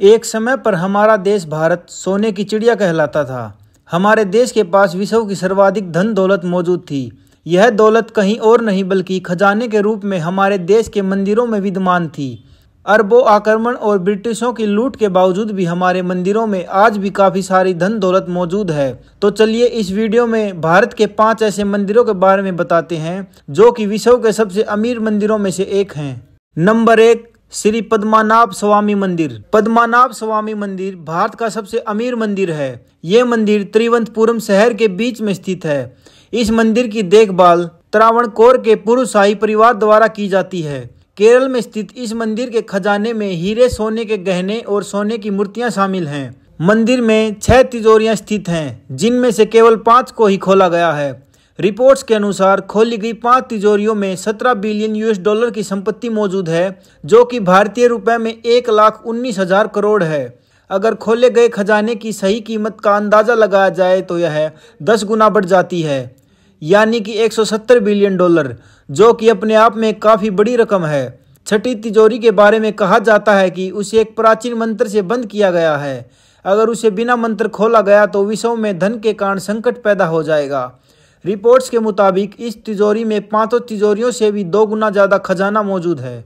एक समय पर हमारा देश भारत सोने की चिड़िया कहलाता था। हमारे देश के पास विश्व की सर्वाधिक धन दौलत मौजूद थी। यह दौलत कहीं और नहीं, बल्कि खजाने के रूप में हमारे देश के मंदिरों में विद्यमान थी। अरबों आक्रमण और ब्रिटिशों की लूट के बावजूद भी हमारे मंदिरों में आज भी काफ़ी सारी धन दौलत मौजूद है। तो चलिए इस वीडियो में भारत के पाँच ऐसे मंदिरों के बारे में बताते हैं, जो कि विश्व के सबसे अमीर मंदिरों में से एक हैं। नंबर एक श्री पद्मानाभ स्वामी मंदिर। पद्मानाभ स्वामी मंदिर भारत का सबसे अमीर मंदिर है। ये मंदिर त्रिवंतपुरम शहर के बीच में स्थित है। इस मंदिर की देखभाल त्रावणकोर के पूर्व शाही परिवार द्वारा की जाती है। केरल में स्थित इस मंदिर के खजाने में हीरे, सोने के गहने और सोने की मूर्तियाँ शामिल हैं। मंदिर में छह तिजोरियाँ स्थित हैं, जिनमें से केवल पाँच को ही खोला गया है। रिपोर्ट्स के अनुसार खोली गई पाँच तिजोरियों में 17 बिलियन यूएस डॉलर की संपत्ति मौजूद है, जो कि भारतीय रुपए में एक लाख उन्नीस हज़ार करोड़ है। अगर खोले गए खजाने की सही कीमत का अंदाज़ा लगाया जाए तो यह दस गुना बढ़ जाती है, यानी कि 170 बिलियन डॉलर, जो कि अपने आप में काफ़ी बड़ी रकम है। छठी तिजोरी के बारे में कहा जाता है कि उसे एक प्राचीन मंत्र से बंद किया गया है। अगर उसे बिना मंत्र खोला गया तो विश्व में धन के कारण संकट पैदा हो जाएगा। रिपोर्ट्स के मुताबिक इस तिजोरी में पाँचों तिजोरियों से भी दो गुना ज़्यादा खजाना मौजूद है।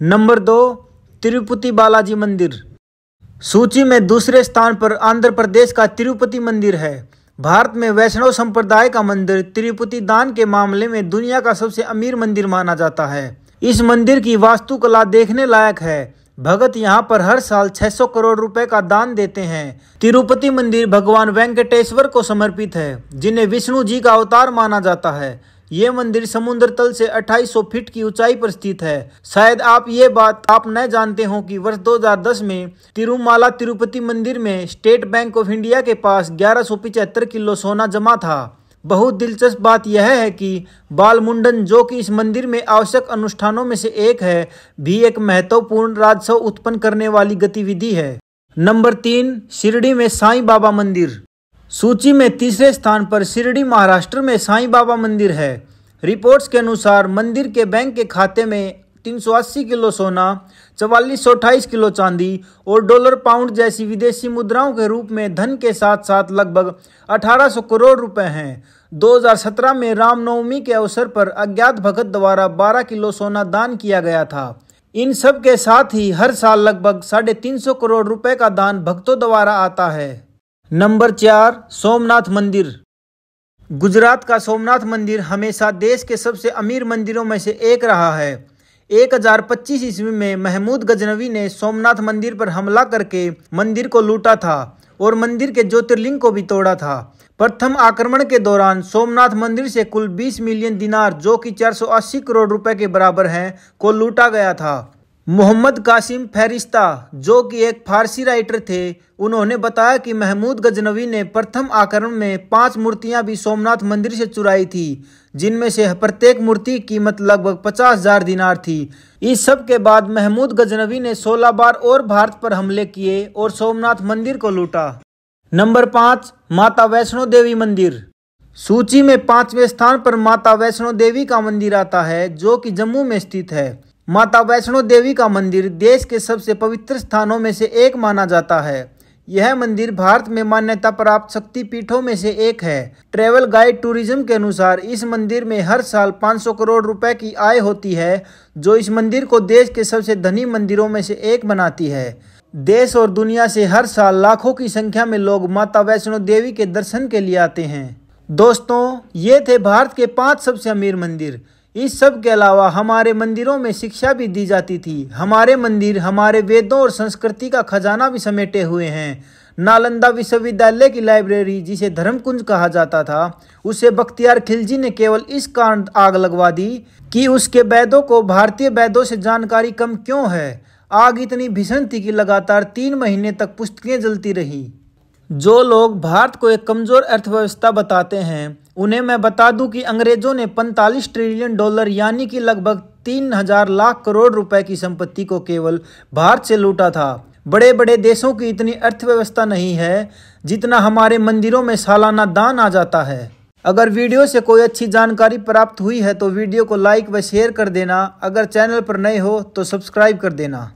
नंबर दो, तिरुपति बालाजी मंदिर। सूची में दूसरे स्थान पर आंध्र प्रदेश का तिरुपति मंदिर है। भारत में वैष्णव संप्रदाय का मंदिर तिरुपति दान के मामले में दुनिया का सबसे अमीर मंदिर माना जाता है। इस मंदिर की वास्तुकला देखने लायक है। भगत यहाँ पर हर साल 600 करोड़ रुपए का दान देते हैं। तिरुपति मंदिर भगवान वेंकटेश्वर को समर्पित है, जिन्हें विष्णु जी का अवतार माना जाता है। ये मंदिर समुद्र तल से 2800 फीट की ऊंचाई पर स्थित है। शायद आप ये बात आप न जानते हो कि वर्ष 2010 में तिरुमाला तिरुपति मंदिर में स्टेट बैंक ऑफ़ इंडिया के पास ग्यारह किलो सोना जमा था। बहुत दिलचस्प बात यह है कि बाल मुंडन जो कि इस मंदिर में आवश्यक अनुष्ठानों में से एक है, भी एक महत्वपूर्ण राजस्व उत्पन्न करने वाली गतिविधि है। नंबर तीन, शिरडी में साईं बाबा मंदिर। सूची में तीसरे स्थान पर शिरडी, महाराष्ट्र में साईं बाबा मंदिर है। रिपोर्ट्स के अनुसार मंदिर के बैंक के खाते में 380 किलो सोना, चवालीस किलो चांदी और डॉलर पाउंड जैसी विदेशी मुद्राओं के रूप में धन के साथ साथ लगभग 1800 करोड़ रुपए हैं। 2017 में रामनवमी के अवसर पर अज्ञात भगत द्वारा 12 किलो सोना दान किया गया था। इन सब के साथ ही हर साल लगभग साढ़े तीन सौ करोड़ रुपए का दान भक्तों द्वारा आता है। नंबर चार, सोमनाथ मंदिर। गुजरात का सोमनाथ मंदिर हमेशा देश के सबसे अमीर मंदिरों में से एक रहा है। एक हज़ार पच्चीस ईस्वी में महमूद गजनवी ने सोमनाथ मंदिर पर हमला करके मंदिर को लूटा था और मंदिर के ज्योतिर्लिंग को भी तोड़ा था। प्रथम आक्रमण के दौरान सोमनाथ मंदिर से कुल 20 मिलियन दिनार, जो कि 480 करोड़ रुपए के बराबर हैं, को लूटा गया था। मोहम्मद कासिम फहरिस्ता जो कि एक फारसी राइटर थे, उन्होंने बताया कि महमूद गजनवी ने प्रथम आक्रमण में पाँच मूर्तियाँ भी सोमनाथ मंदिर से चुराई थी, जिनमें से प्रत्येक मूर्ति कीमत लगभग पचास हज़ार दिनार थी। इस सब के बाद महमूद गजनवी ने 16 बार और भारत पर हमले किए और सोमनाथ मंदिर को लूटा। नंबर पाँच, माता वैष्णो देवी मंदिर। सूची में पाँचवें स्थान पर माता वैष्णो देवी का मंदिर आता है, जो कि जम्मू में स्थित है। माता वैष्णो देवी का मंदिर देश के सबसे पवित्र स्थानों में से एक माना जाता है। यह मंदिर भारत में मान्यता प्राप्त शक्ति पीठों में से एक है। ट्रेवल गाइड टूरिज़्म के अनुसार इस मंदिर में हर साल 500 करोड़ रुपए की आय होती है, जो इस मंदिर को देश के सबसे धनी मंदिरों में से एक बनाती है। देश और दुनिया से हर साल लाखों की संख्या में लोग माता वैष्णो देवी के दर्शन के लिए आते हैं। दोस्तों, ये थे भारत के पाँच सबसे अमीर मंदिर। इस सब के अलावा हमारे मंदिरों में शिक्षा भी दी जाती थी। हमारे मंदिर, हमारे वेदों और संस्कृति का खजाना भी समेटे हुए हैं। नालंदा विश्वविद्यालय की लाइब्रेरी, जिसे धर्मकुंज कहा जाता था, उसे बख्तियार खिलजी ने केवल इस कारण आग लगवा दी कि उसके वैदों को भारतीय वैदों से जानकारी कम क्यों है? आग इतनी भीषण थी कि लगातार तीन महीने तक पुस्तकें जलती रही। जो लोग भारत को एक कमज़ोर अर्थव्यवस्था बताते हैं उन्हें मैं बता दूँ कि अंग्रेज़ों ने 45 ट्रिलियन डॉलर यानी कि लगभग तीन हज़ार लाख करोड़ रुपए की संपत्ति को केवल भारत से लूटा था। बड़े बड़े देशों की इतनी अर्थव्यवस्था नहीं है जितना हमारे मंदिरों में सालाना दान आ जाता है। अगर वीडियो से कोई अच्छी जानकारी प्राप्त हुई है तो वीडियो को लाइक व शेयर कर देना। अगर चैनल पर नए हो तो सब्सक्राइब कर देना।